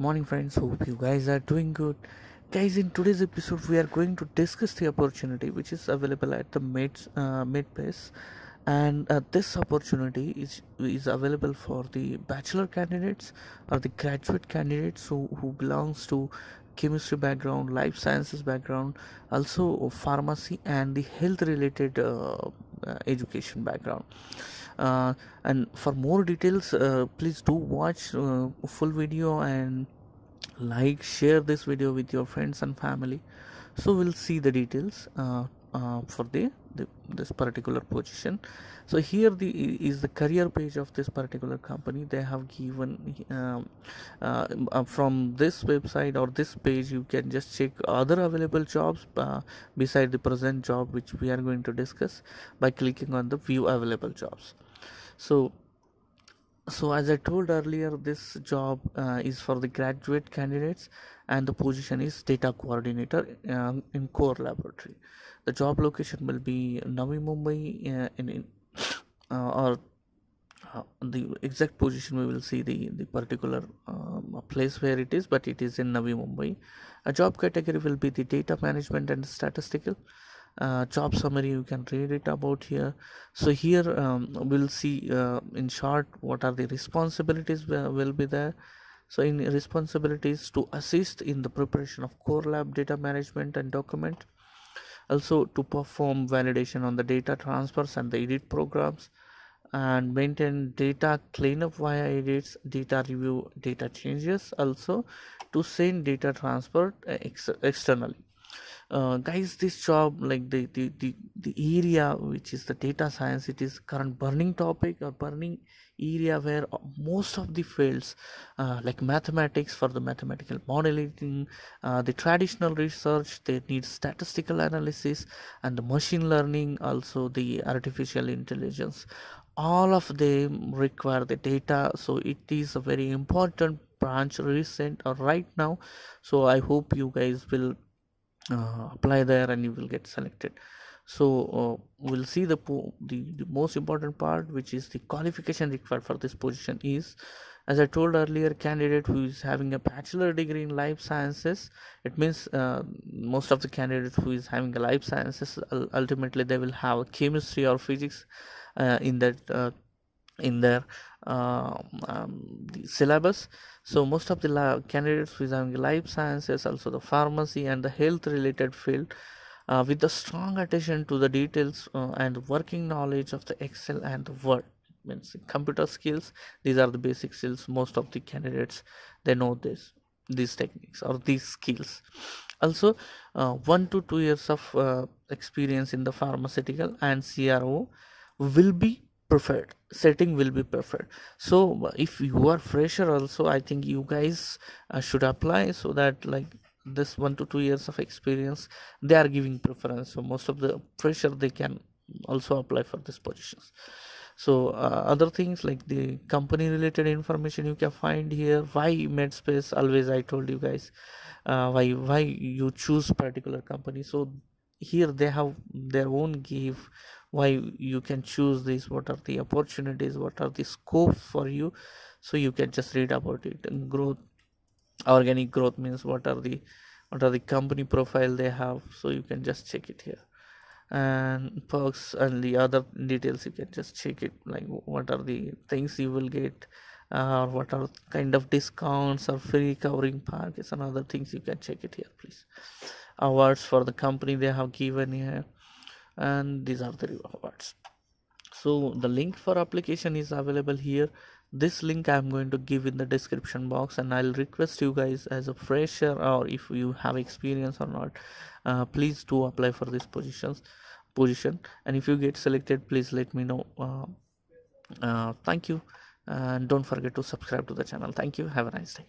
morning friends. Hope you guys are doing good. Guys in today's episode we are going to discuss the opportunity which is available at the mid uh, Medpace and uh, this opportunity is is available for the bachelor candidates or the graduate candidates who, who belongs to chemistry background life sciences background also pharmacy and the health related uh, uh, education background and for more details uh, please do watch uh, full video and like share this video with your friends and family. So we'll see the details uh, for the, the, this particular position. So here the is the career page of this particular company. They have given um, uh, uh, from this website or this page you can just check other available jobs uh, beside the present job which we are going to discuss by clicking on the view available jobs. So so as i told earlier this job uh, is for the graduate candidates and the position is data coordinator um, in core laboratory. The job location will be navi mumbai uh, in, in uh, or uh, the exact position we will see the the particular um, place where it is but it is in navi mumbai. A job category will be the data management and statistical uh, job summary you can read it about here. So here um, we'll see uh, in short what are the responsibilities will be there. So in responsibilities to assist in the preparation of core lab data management and document. Also to perform validation on the data transfers and the edit programs. And maintain data cleanup via edits data review data changes. Also to send data transfer uh, ex externally uh, guys this job like the, the the the area which is the data science it is current burning topic or burning area where most of the fields uh, like mathematics for the mathematical modeling uh, the traditional research they need statistical analysis and the machine learning also the artificial intelligence. All of them require the data so it is a very important branch recent or right now. So i hope you guys will apply there and you will get selected. So uh, we'll see the, the, the most important part which is the qualification required for this position is as i told earlier candidate who is having a bachelor degree in life sciences. It means uh, most of the candidates who is having a life sciences ultimately they will have chemistry or physics uh, in that uh, in their uh, um, the syllabus. So most of the candidates who is having life sciences also the pharmacy and the health related field uh, with the strong attention to the details uh, and working knowledge of the excel and the word. Means computer skills these are the basic skills most of the candidates they know this these techniques or these skills. Also uh, one to two years of uh, experience in the pharmaceutical and cro will be preferred setting will be preferred so if you are fresher also i think you guys uh, should apply so that like this one to two years of experience they are giving preference. So most of the fresher they can also apply for these positions. So uh, other things like the company related information you can find here. Why Medpace? Always i told you guys uh, why why you choose particular company. So here they have their own give why you can choose this what are the opportunities what are the scope for you so you can just read about it. And growth organic growth means what are the what are the company profile they have so you can just check it here. And perks and the other details you can just check it like what are the things you will get uh, or what are kind of discounts or free covering packages and other things you can check it here please. Awards for the company they have given here and these are the rewards. So the link for application is available here. This link i'm going to give in the description box and i'll request you guys as a fresher or if you have experience or not uh, please do apply for these positions position. And if you get selected please let me know. Uh, uh, thank you and don't forget to subscribe to the channel. Thank you. Have a nice day